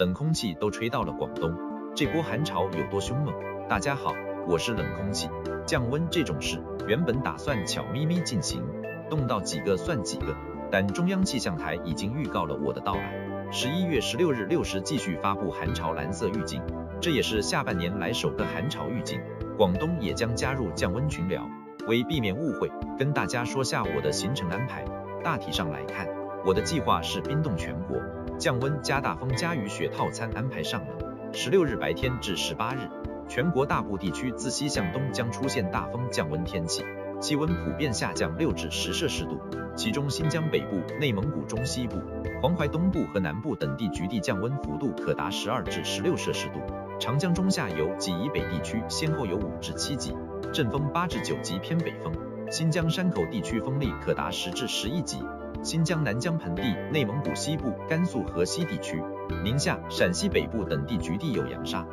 冷空气都吹到了广东，这波寒潮有多凶猛？大家好，我是冷空气。降温这种事，原本打算悄咪咪进行，冻到几个算几个，但中央气象台已经预告了我的到来。十一月十六日六时继续发布寒潮蓝色预警，这也是下半年来首个寒潮预警，广东也将加入降温群聊。为避免误会，跟大家说下我的行程安排。大体上来看，我的计划是冰冻全国，降温加大风加雨雪套餐安排上了。十六日白天至十八日，全国大部地区自西向东将出现大风降温天气，气温普遍下降六至十摄氏度，其中新疆北部、内蒙古中西部、黄淮东部和南部等地局地降温幅度可达十二至十六摄氏度，长江中下游及以北地区先后有五至七级。阵风八至九级偏北风，新疆山口地区风力可达十至十一级。新疆南疆盆地、内蒙古西部、甘肃河西地区、宁夏、陕西北部等地局地有扬沙。